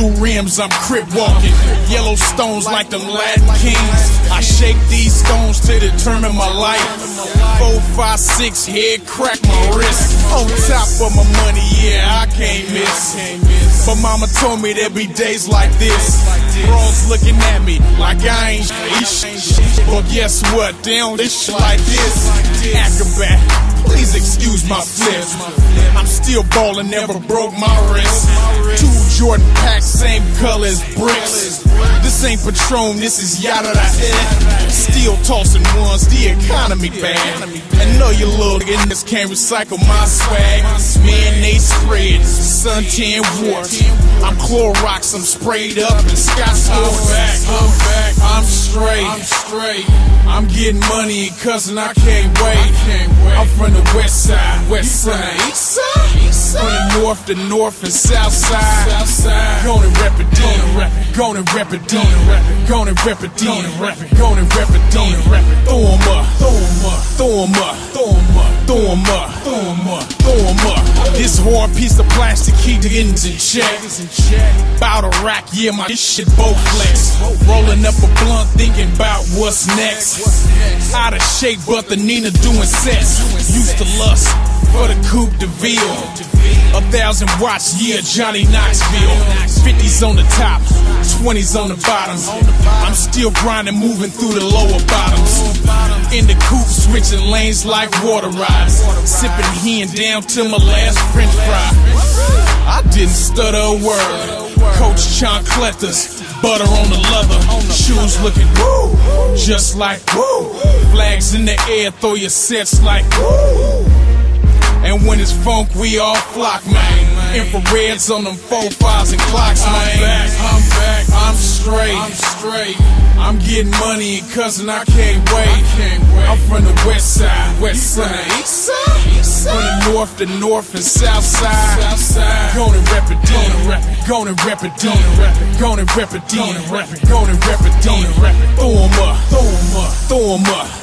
rims, I'm crip walking. Yellow stones like them Latin kings. I shake these stones to determine my life. Four, five, six, head crack my wrist. On top of my money, yeah, I can't miss. But mama told me there'd be days like this. Bros looking at me like I ain't shit. Well, guess what? They don't this shit like this. Acrobat, please excuse my flip. I'm still ballin', never broke my wrist. Jordan packs, same color as bricks. This ain't Patron, this is yada da Still tossing ones, the economy bad. I know you little niggas can't recycle my swag. Man, they spread Sun suntan warts. I'm Clorox, I'm sprayed up and Scott I'm back, I'm back, I'm straight. I'm straight. I'm getting money, cousin, I can't wait. I'm from the west side, west side, north, the north and south side. South side. Gonna rep it, gonna rep it, gonna rep it, gonna rep it, gonna rep it, throw 'em up, throw 'em up, throw 'em up, throw 'em up, throw 'em up, throw 'em up, throw 'em up. This hard piece of plastic keep the ends in check. Bout a rack, yeah, my shit both flex. Rolling up a blunt, thinking about what's next. Out of shape, but the Nina doing sets. Used to lust for the Coupe de Ville. A thousand watts, yeah, Johnny Knoxville. 50s on the top, 20s on the bottom. I'm still grinding, moving through the lower bottoms. In the coupe, switching lanes like water rides. Sipping hen down to my last french fry. I didn't stutter a word. Coach Chancletas, butter on the leather. Shoes looking woo, just like woo. Flags in the air, throw your sets like woo. And when it's funk, we all flock, man. Infrareds on them four fives and clocks, man. I'm back, I'm back, I'm straight, I'm straight. I'm getting money, and cousin, I can't wait. I'm from the west side, west side, east side, east side. From the north, the north and south side, south side. Gonna rep it, gonna rep it, gonna rep it, gonna rep it, gonna rep it, gonna rep it, gonna rep it, gonna rep it. Up, throw 'em up, up, throw 'em up, throw 'em up, throw 'em up, throw 'em up.